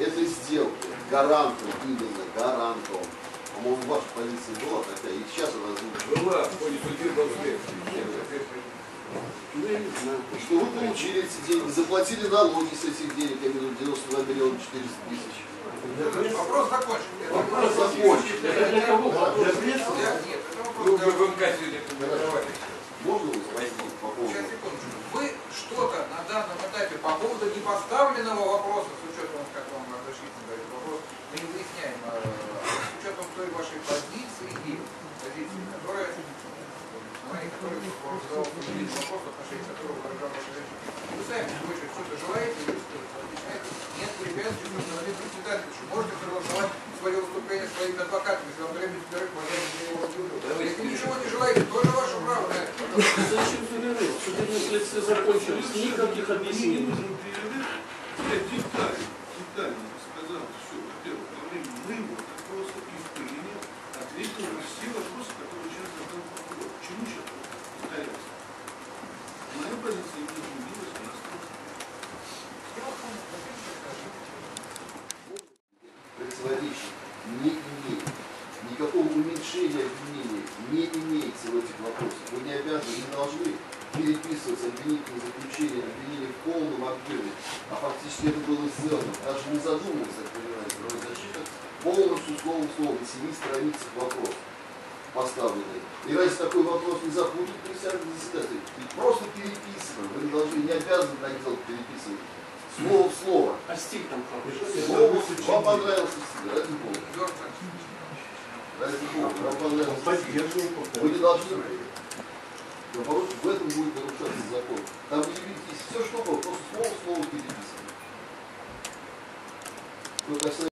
этой сделки гарантом именно, гарантом. По-моему, ваша позиция была такая, и сейчас она звучит. Была в ходе судебного следствия. Ну. Что вы получили эти деньги, заплатили налоги с этих денег, я имею в виду 92 миллиона 400 тысяч. Вопрос закончен. Вопрос закончен. Для кого? Для прессы? Я- Нет, это Ну, вопрос. в МК сегодня. Можно вы спросить по поводу? Сейчас, секундочку. Вы что-то на данном этапе по поводу непоставленного вопроса, вопрос, в отношении которого больше что-то желаете, что можете согласовать свое выступление своими адвокатами, если вам требуется его объявлю. Если ничего не желаете, тоже ваше право на это. Зачем перерыв? Судебное следствие закончилось. Никаких Мне не объяснений. нужен перерыв. Я детально, детально рассказал все. Во-первых, во время моего допроса и в плене ответил на все вопросы, Уменьшения обвинения не имеется в этих вопросах. Вы не обязаны, не должны переписывать обвинительные заключения, обвинения в полном объеме. А фактически это было сделано. Даже не задумывался, понимаете, правозащита полностью словом в слово на семи страницах вопрос поставленный. И раз такой вопрос не запутать присяжных заседателей, ведь просто переписываем. Вы не должны, не обязаны так делать, переписывать. Слово в слово. А стиль там? Слово, вам понравился стиль, ради бога. Вы не должны. Наоборот, в этом будет нарушаться закон. Там видите все, что было, просто слово в слово переписано. Касается